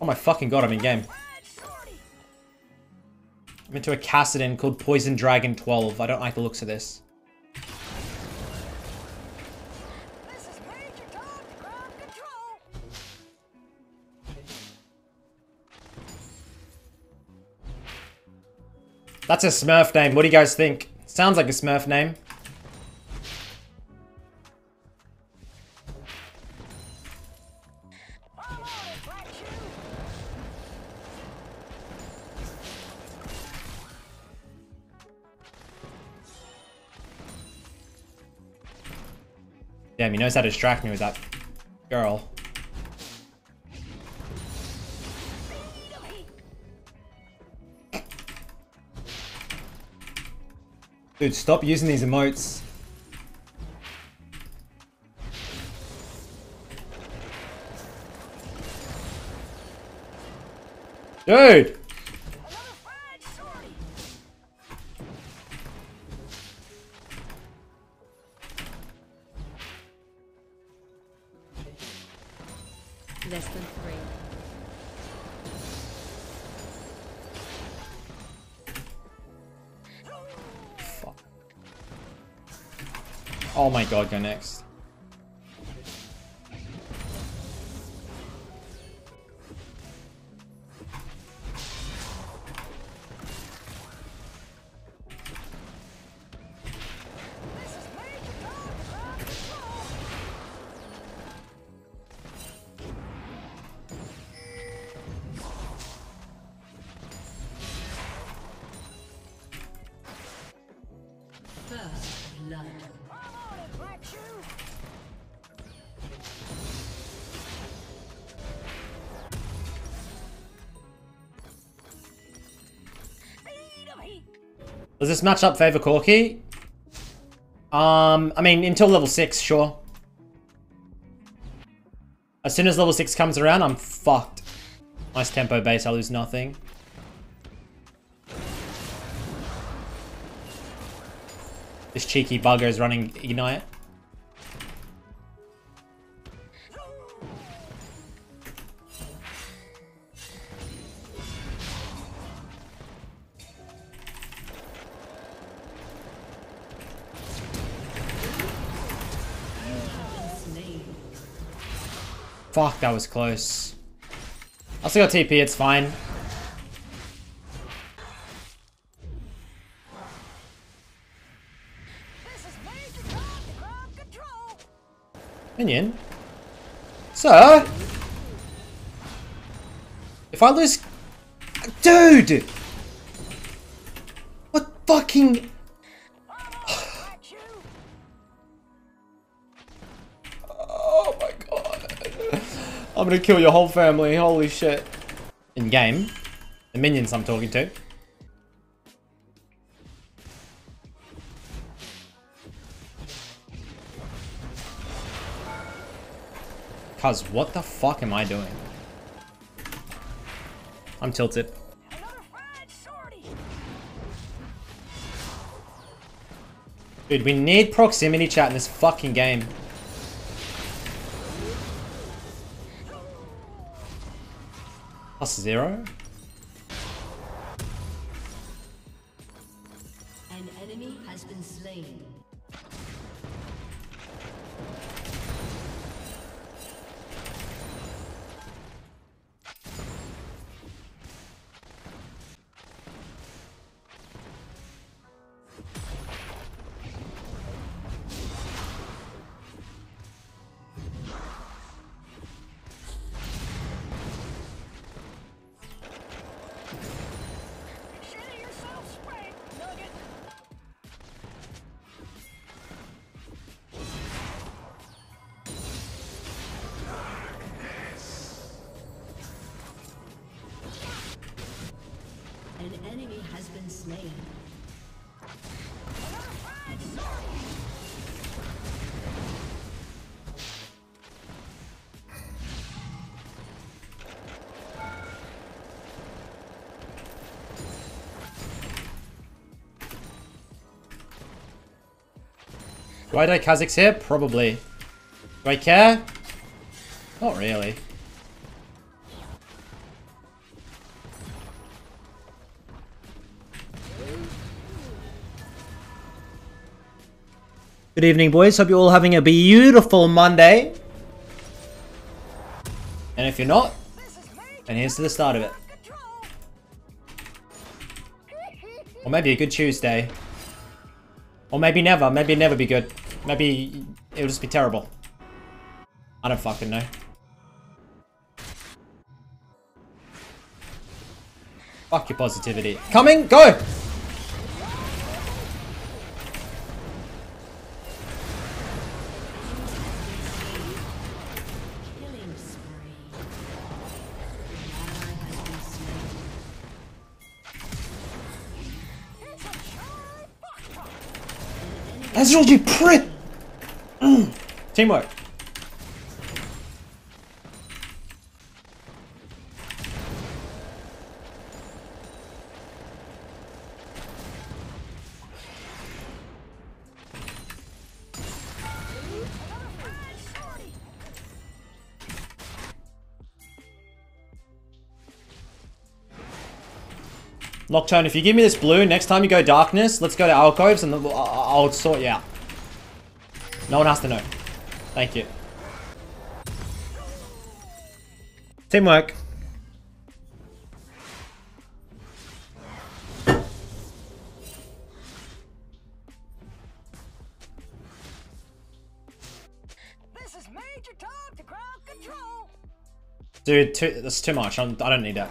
Oh my fucking god, I'm in game. I'm into a Kassadin called Poison Dragon 12. I don't like the looks of this. That's a Smurf name. What do you guys think? Sounds like a Smurf name. Damn, he knows how to distract me with that girl. Dude, stop using these emotes. Dude! Less than three. Oh my god, go next. Does this match up favor Corki? Um, I mean, until level 6, sure. As soon as level 6 comes around, I'm fucked. Nice tempo base, I lose nothing. This cheeky bugger is running Ignite. Fuck, that was close. I still got TP, it's fine. If I lose... Dude! What fucking... Oh my god. I'm gonna kill your whole family, holy shit. In game, the minions I'm talking to. Cuz, what the fuck am I doing? I'm tilted. Dude, we need proximity chat in this fucking game. Plus zero? Been slain. Do I die here? Probably. Do I care? Not really. Good evening, boys. Hope you're all having a beautiful Monday. And if you're not, then here's to the start of it. Or maybe a good Tuesday. Or maybe never. Maybe never be good. Maybe it'll just be terrible. I don't fucking know. Fuck your positivity. Coming, go! What you! Mm. Teamwork. Nocturne, if you give me this blue, next time you go darkness, let's go to alcoves and I'll, sort you out. No one has to know. Thank you. Teamwork. This is Major Tom to ground control. Dude, too, that's too much. I'm, I don't need that.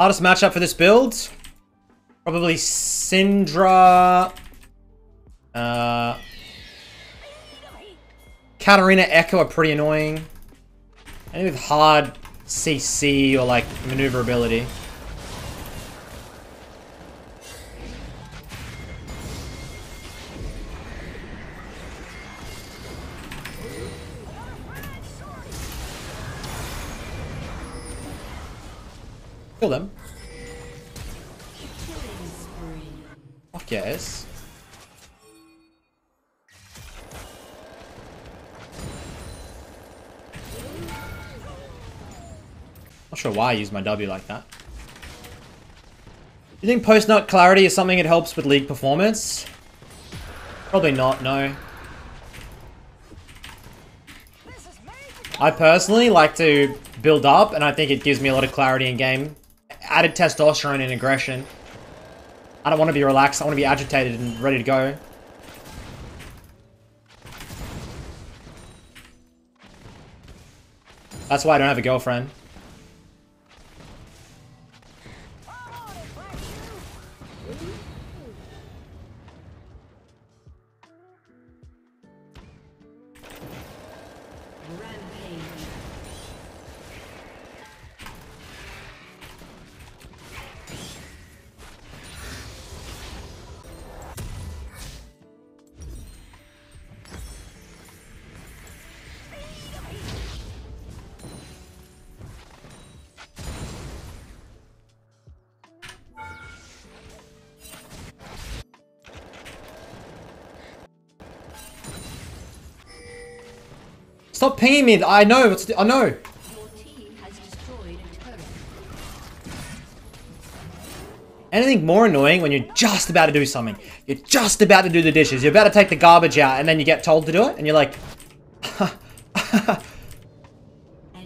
Hardest matchup for this build? Probably Syndra. Uh, Katarina Ekko are pretty annoying. Any with hard CC or like maneuverability. Kill them. Fuck yes. Not sure why I use my W like that. You think post-nut clarity is something that helps with league performance? Probably not, no. I personally like to build up, and I think it gives me a lot of clarity in game. Added testosterone and aggression. I don't want to be relaxed, I want to be agitated and ready to go. That's why I don't have a girlfriend. Rampage. Stop pinging me, I know, I know. Anything more annoying when you're just about to do something. You're just about to do the dishes. You're about to take the garbage out and then you get told to do it and you're like,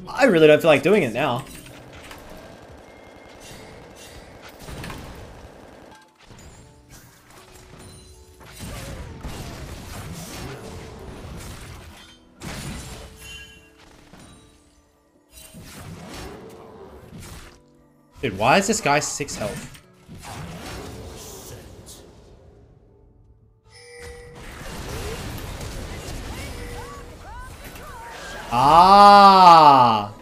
I really don't feel like doing it now. Dude, why is this guy 6 health? Ah!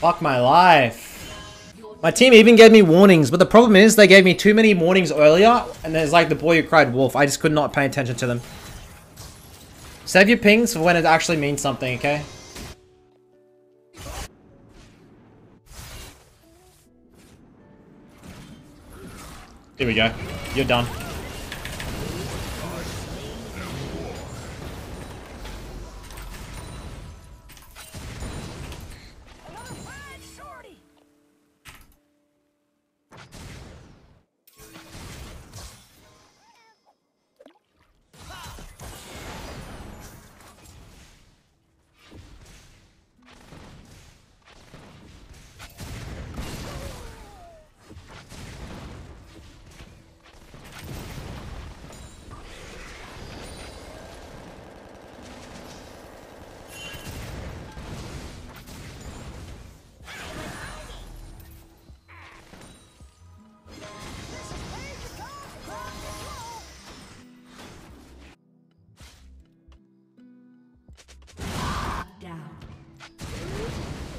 Fuck my life. My team even gave me warnings, but the problem is they gave me too many warnings earlier, and there's like the boy who cried wolf. I just could not pay attention to them. Save your pings for when it actually means something, okay? Here we go. You're done.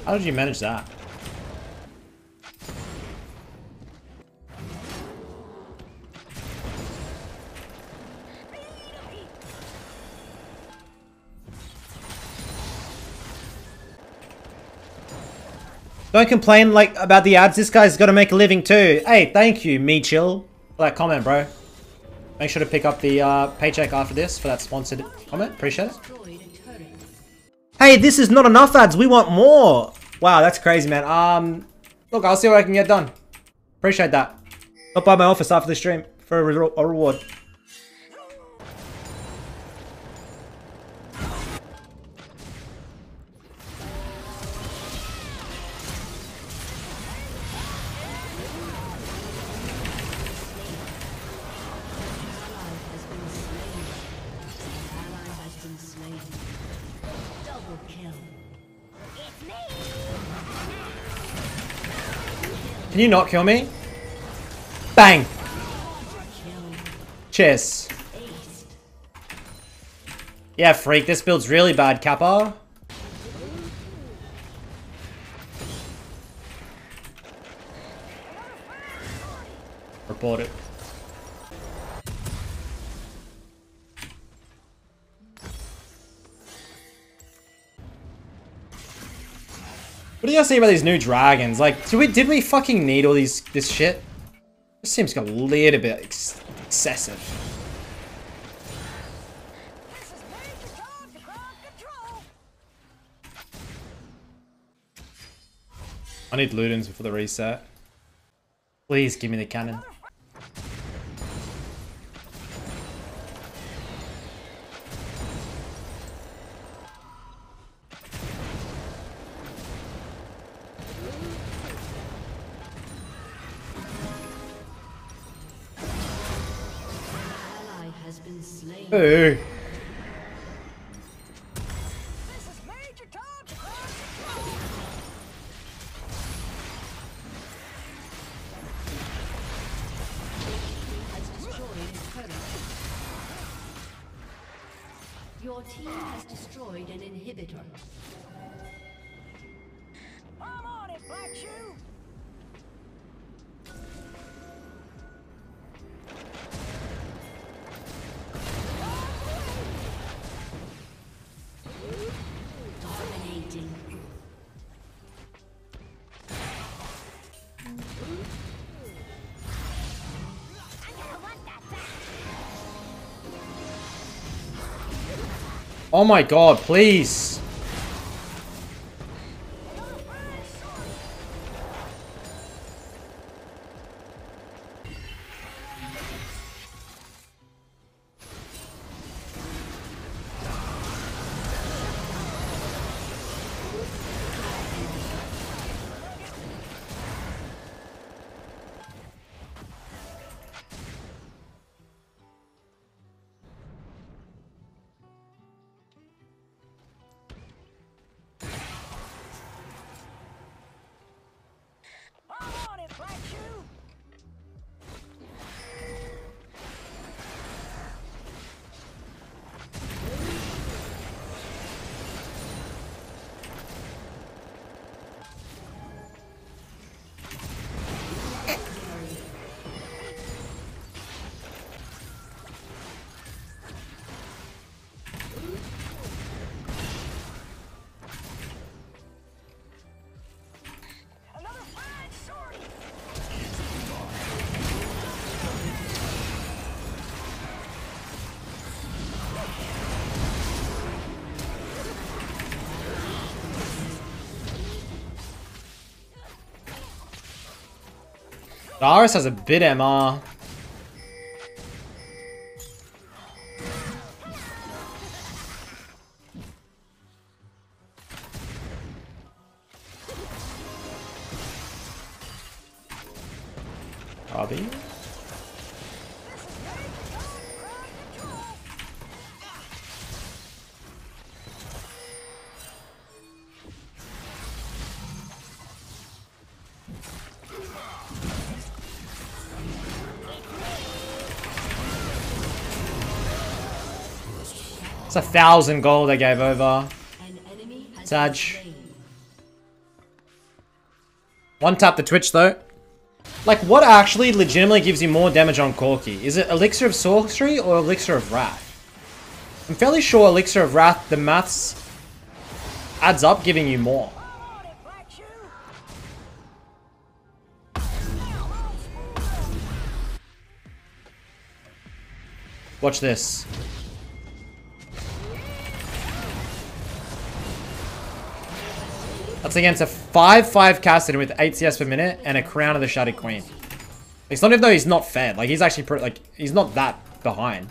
How did you manage that? Don't complain like about the ads. This guy's got to make a living too. Hey, thank you, me chill, for that comment, bro. Make sure to pick up the uh, paycheck after this for that sponsored comment. Appreciate it. Hey, this is not enough ads. We want more. Wow, that's crazy, man. Um, look, I'll see what I can get done. Appreciate that. Stop by my office after the stream for a, re a reward. Can you not kill me? Bang. Cheers. Yeah, freak. This build's really bad, Kappa. Report it. You guys about these new dragons? Like, did we did we fucking need all these this shit? This seems a little bit ex excessive. I need Ludens before the reset. Please give me the cannon. Your team has destroyed an inhibitor. I'm on it, Black Shoe. Oh my god, please. Darius has a bit MR. It's a thousand gold I gave over. Slain. One tap the Twitch though. Like, what actually legitimately gives you more damage on Corki? Is it Elixir of Sorcery or Elixir of Wrath? I'm fairly sure Elixir of Wrath, the maths adds up giving you more. Watch this. That's against a 5-5 Kassadin with 8 CS per minute and a Crown of the Shattered Queen. It's not even though he's not fed. Like, he's actually pretty, like, he's not that behind.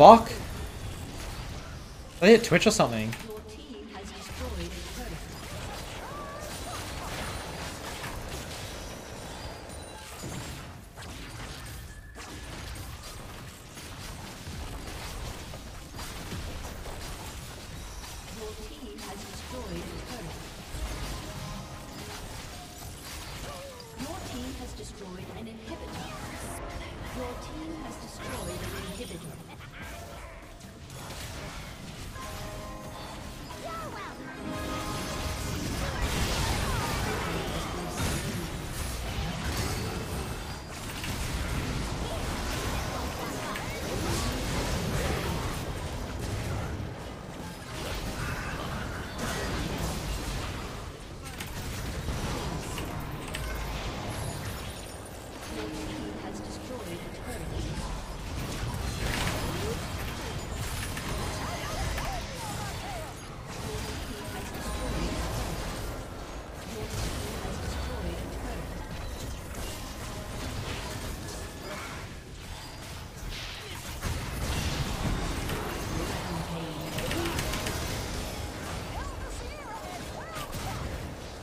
Fuck? They hit Twitch or something.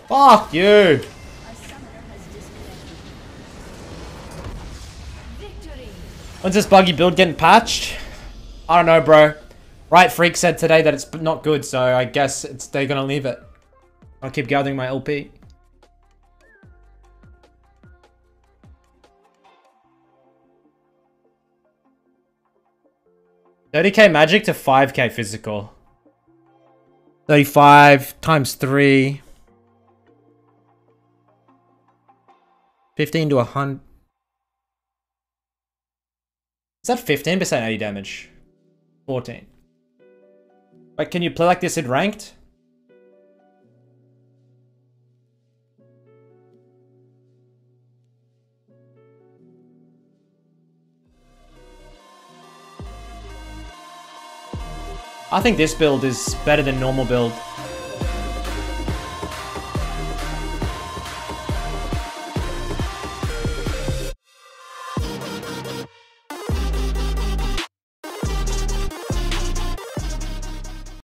Fuck you! When's this buggy build getting patched? I don't know, bro. Riot Phreak said today that it's not good, so I guess it's they're gonna leave it. I'll keep gathering my LP. Thirty K magic to five K physical. Thirty-five times three. Fifteen to a hundred. Is that 15% 80 damage? 14. Wait, can you play like this in ranked? I think this build is better than normal build.